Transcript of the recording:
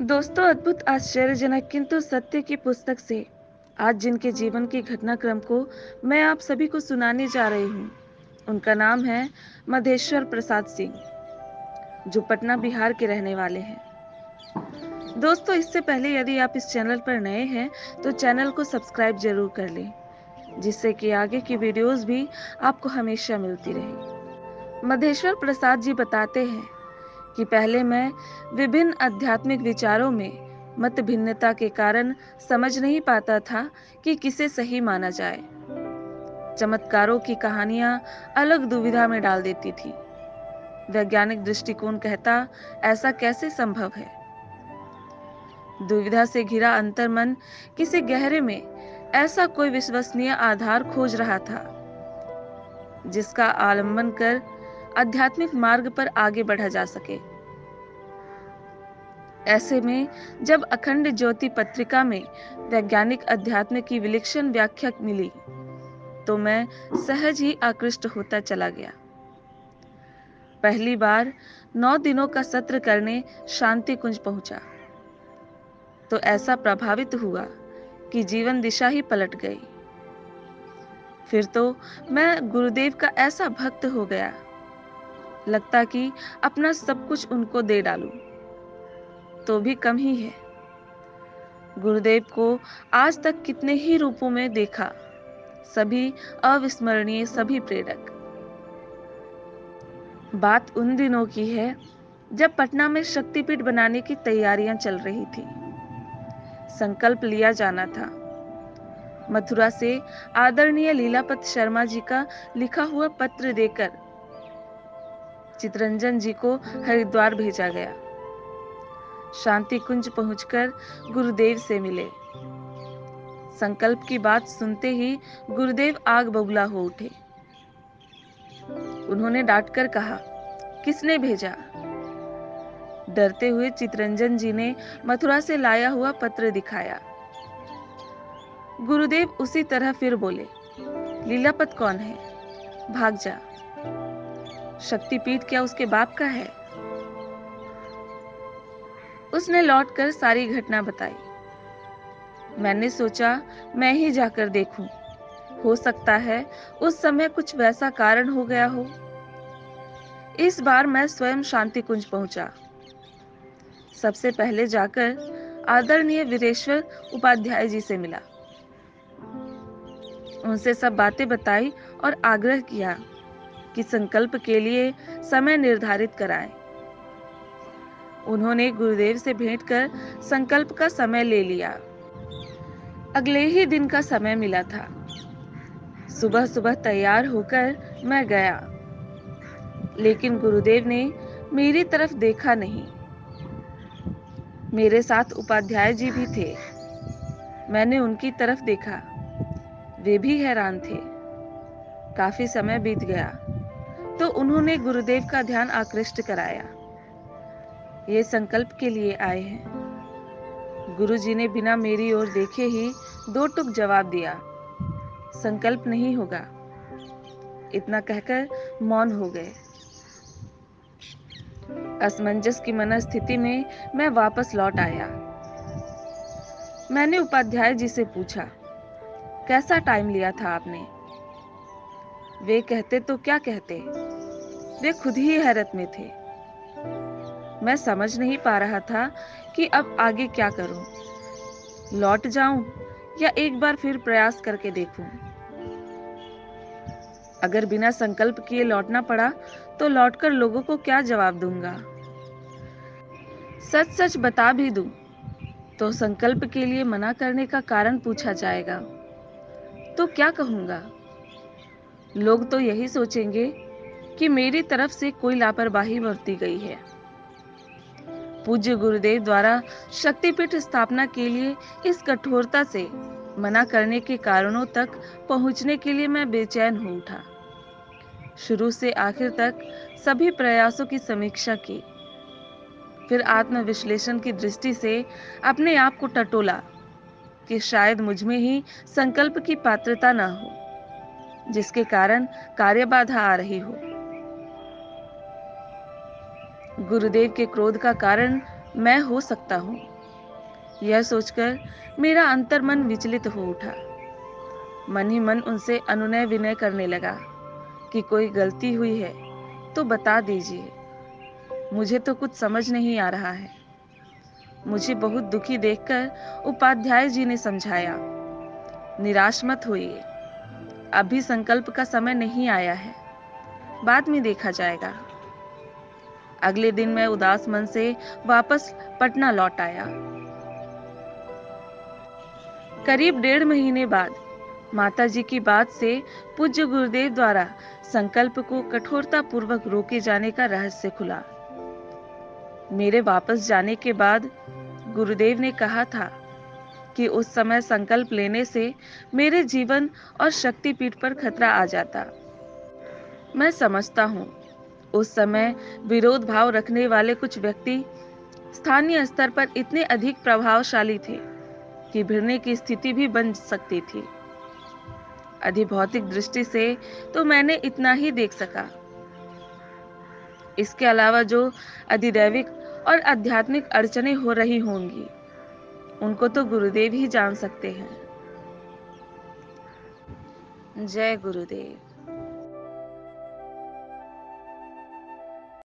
दोस्तों, अद्भुत आश्चर्यजनक किंतु सत्य की पुस्तक से, आज जिनके जीवन के घटनाक्रम को मैं आप सभी को सुनाने जा रही हूँ। उनका नाम है मधेश्वर प्रसाद सिंह, जो पटना, बिहार के रहने वाले हैं। दोस्तों, इससे पहले यदि आप इस चैनल पर नए हैं तो चैनल को सब्सक्राइब ज़रूर कर लें, जिससे कि आगे की वीडियोस भी आपको हमेशा मिलती रहे। मधेश्वर प्रसाद जी बताते हैं कि पहले मैं विभिन्न आध्यात्मिक विचारों में मत भिन्नता के कारण समझ नहीं पाता था कि किसे सही माना जाए। चमत्कारों की कहानियाँ अलग दुविधा में डाल देती थी। वैज्ञानिक दृष्टिकोण कहता, ऐसा कैसे संभव है? दुविधा से घिरा अंतर्मन किसी गहरे में ऐसा कोई विश्वसनीय आधार खोज रहा था, जिसका आलंबन कर आध्यात्मिक मार्ग पर आगे बढ़ा जा सके। ऐसे में, जब अखंड ज्योति पत्रिका में वैज्ञानिक अध्यात्म की विलक्षण व्याख्या मिली तो मैं सहज ही आकृष्ट होता चला गया। पहली बार नौ दिनों का सत्र करने शांति कुंज पहुँचा। तो ऐसा प्रभावित हुआ कि जीवन दिशा ही पलट गई। फिर तो मैं गुरुदेव का ऐसा भक्त हो गया लगता कि अपना सब कुछ उनको दे डालूं। तो भी कम ही है। गुरुदेव को आज तक कितने ही रूपों में देखा, सभी अविस्मरणीय, सभी प्रेरक। बात उन दिनों की है, जब पटना में शक्तिपीठ बनाने की तैयारियाँ चल रही थी। संकल्प लिया जाना था। मथुरा से आदरणीय लीलापत शर्मा जी का लिखा हुआ पत्र देकर चितरंजन जी को हरिद्वार भेजा गया। शांति कुंज पहुंचकर गुरुदेव से मिले। संकल्प की बात सुनते ही गुरुदेव आग बबुला हो उठे। उन्होंने डांटकर कहा, किसने भेजा? डरते हुए चितरंजन जी ने मथुरा से लाया हुआ पत्र दिखाया। गुरुदेव उसी तरह फिर बोले, लीलापत कौन है? भाग जा। शक्तिपीठ क्या उसके बाप का है? उसने लौटकर सारी घटना बताई। मैंने सोचा, मैं ही जाकर देखूँ। हो सकता है उस समय कुछ वैसा कारण हो गया हो। इस बार मैं स्वयं शांति कुंज पहुँचा। सबसे पहले जाकर आदरणीय वीरेश्वर उपाध्याय जी से मिला। उनसे सब बातें बताई और आग्रह किया। कि संकल्प के लिए समय निर्धारित कराएँ। उन्होंने गुरुदेव से भेंट कर संकल्प का समय ले लिया। अगले ही दिन का समय मिला था। सुबह सुबह तैयार होकर मैं गया। लेकिन गुरुदेव ने मेरी तरफ़ देखा नहीं। मेरे साथ उपाध्याय जी भी थे। मैंने उनकी तरफ़ देखा। वे भी हैरान थे। काफ़ी समय बीत गया। तो उन्होंने गुरुदेव का ध्यान आकृष्ट कराया। ये संकल्प के लिए आए हैं। गुरु जी ने बिना मेरी ओर देखे ही दो टुक जवाब दिया। संकल्प नहीं होगा। इतना कहकर मौन हो गए। असमंजस की मनस्थिति में मैं वापस लौट आया। मैंने उपाध्याय जी से पूछा, कैसा टाइम लिया था आपने? वे कहते तो क्या कहते? वे खुद ही हैरत में थे। मैं समझ नहीं पा रहा था कि अब आगे क्या करूँ। लौट जाऊँ या एक बार फिर प्रयास करके देखूँ? अगर बिना संकल्प किए लौटना पड़ा तो लौटकर लोगों को क्या जवाब दूँगा? सच सच बता भी दूँ तो संकल्प के लिए मना करने का कारण पूछा जाएगा। तो क्या कहूँगा? लोग तो यही सोचेंगे कि मेरी तरफ़ से कोई लापरवाही बरती गई है। पूज्य गुरुदेव द्वारा शक्तिपीठ स्थापना के लिए इस कठोरता से मना करने के कारणों तक पहुँचने के लिए मैं बेचैन हो उठा। शुरू से आखिर तक सभी प्रयासों की समीक्षा की। फिर आत्मविश्लेषण की दृष्टि से अपने आप को टटोला कि शायद मुझमें ही संकल्प की पात्रता ना हो। जिसके कारण कार्य बाधा आ रही हो। गुरुदेव के क्रोध का कारण मैं हो सकता हूँ। यह सोचकर मेरा अंतर मन विचलित हो उठा। मन ही मन उनसे अनुनय विनय करने लगा कि कोई गलती हुई है तो बता दीजिए। मुझे तो कुछ समझ नहीं आ रहा है। मुझे बहुत दुखी देखकर उपाध्याय जी ने समझाया, निराश मत होइए। अभी संकल्प का समय नहीं आया है। बाद में देखा जाएगा। अगले दिन मैं उदास मन से वापस पटना लौट आया। करीब डेढ़ महीने बाद माता जी की बात से पूज्य गुरुदेव द्वारा संकल्प को कठोरता पूर्वक रोके जाने का रहस्य खुला। मेरे वापस जाने के बाद गुरुदेव ने कहा था कि उस समय संकल्प लेने से मेरे जीवन और शक्तिपीठ पर खतरा आ जाता। मैं समझता हूँ, उस समय विरोध भाव रखने वाले कुछ व्यक्ति स्थानीय स्तर पर इतने अधिक प्रभावशाली थे कि भिड़ने की स्थिति भी बन सकती थी। अधिभौतिक दृष्टि से तो मैंने इतना ही देख सका। इसके अलावा जो अधिदैविक और आध्यात्मिक अड़चने हो रही होंगी उनको तो गुरुदेव ही जान सकते हैं। जय गुरुदेव।